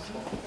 possible.